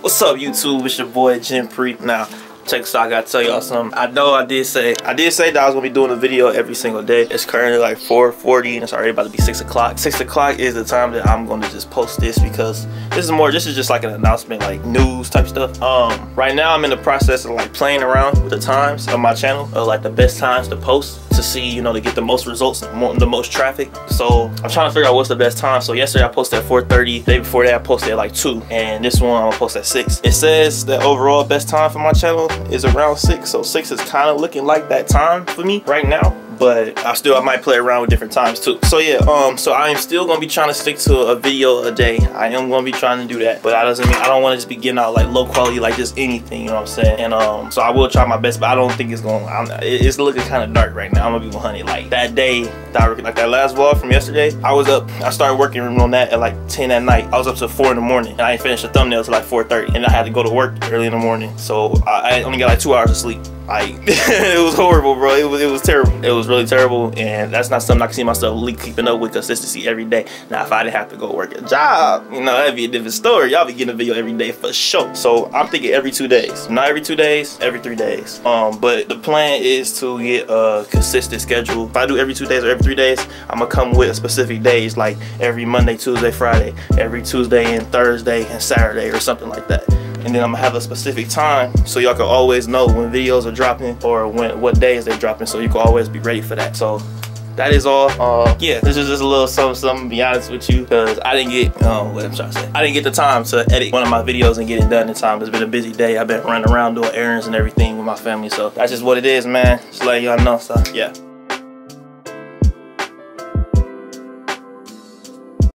What's up, YouTube? It's your boy Genpri. Now, check this out. I gotta tell y'all something. I know I did say I did say that I was gonna be doing a video every single day. It's currently like 4:40 and it's already about to be six o'clock. Six o'clock is the time that I'm gonna just post this because this is more. This is just like an announcement, like news type stuff. Um, right now I'm in the process of like playing around with the times of my channel, of like the best times to post to see, you know, to get the most results, the most traffic. So I'm trying to figure out what's the best time. So yesterday I posted at 4.30. day before that I posted at like 2. And this one I'm gonna post at 6. It says the overall best time for my channel is around 6. So 6 is kind of looking like that time for me right now but I still I might play around with different times too. So yeah, um, so I am still gonna be trying to stick to a video a day. I am gonna be trying to do that, but that doesn't mean I don't want to just be getting out like low quality, like just anything. You know what I'm saying? And um, so I will try my best, but I don't think it's gonna. I'm, it's looking kind of dark right now. I'm gonna be 100. Like that day, that like that last vlog from yesterday, I was up. I started working on that at like 10 at night. I was up to four in the morning, and I ain't finished the thumbnail till like 4:30, and I had to go to work early in the morning. So I, I only got like two hours of sleep. Like it was horrible, bro. It was it was terrible. It was really terrible, and that's not something I can see myself keeping up with consistency every day. Now, if I didn't have to go work a job, you know, that'd be a different story. Y'all be getting a video every day for sure. So I'm thinking every two days, not every two days, every three days. Um, but the plan is to get a consistent schedule. If I do every two days or every three days, I'm gonna come with specific days, like every Monday, Tuesday, Friday, every Tuesday and Thursday and Saturday or something like that and then I'm gonna have a specific time so y'all can always know when videos are dropping or when what days they're dropping so you can always be ready for that. So that is all. Uh yeah this is just a little something something be honest with you because i didn't get um what i'm trying to say i didn't get the time to edit one of my videos and get it done in time. It's been a busy day. I've been running around doing errands and everything with my family so that's just what it is man. Just letting y'all know so yeah